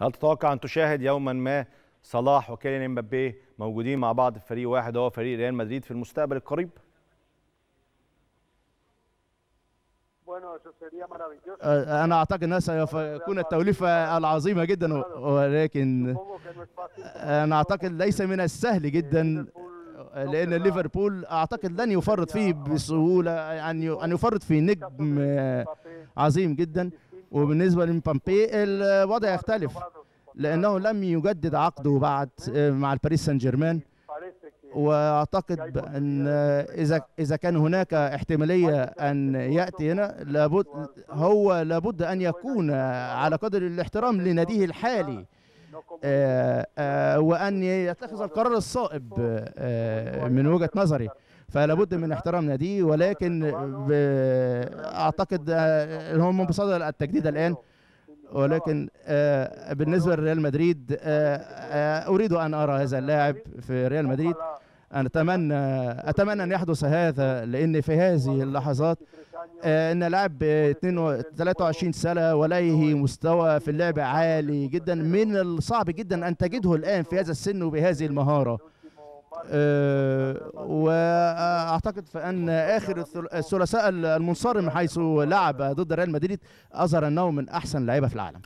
هل تتوقع أن تشاهد يوما ما صلاح وكيليان إمبابي موجودين مع بعض في فريق واحد وهو فريق ريال مدريد في المستقبل القريب؟ أنا أعتقد أنها سيكون التوليفة العظيمة جدا ولكن أنا أعتقد ليس من السهل جدا لأن ليفربول أعتقد لن يفرط فيه بسهولة يعني أن يفرط في نجم عظيم جدا. وبالنسبة لمبامبي الوضع يختلف لأنه لم يجدد عقده بعد مع الباريس سان جيرمان وأعتقد ان اذا إذا كان هناك احتمالية أن يأتي هنا لابد هو لابد أن يكون على قدر الاحترام لناديه الحالي. آآ آآ وأن يتخذ القرار الصائب من وجهة نظري. فلا بد من احترام ناديه ولكن أعتقد هم بصدد التجديد الآن. ولكن بالنسبة لريال مدريد أريد أن أرى هذا اللاعب في ريال مدريد. أنا أتمنى أتمنى أن يحدث هذا لأن في هذه اللحظات إن لاعب 23 سنة وليه مستوى في اللعب عالي جدا من الصعب جدا أن تجده الآن في هذا السن وبهذه المهارة. واعتقد فأن آخر الثلاثاء المنصرم حيث لعب ضد ريال مدريد أظهر أنه من أحسن لعيبة في العالم.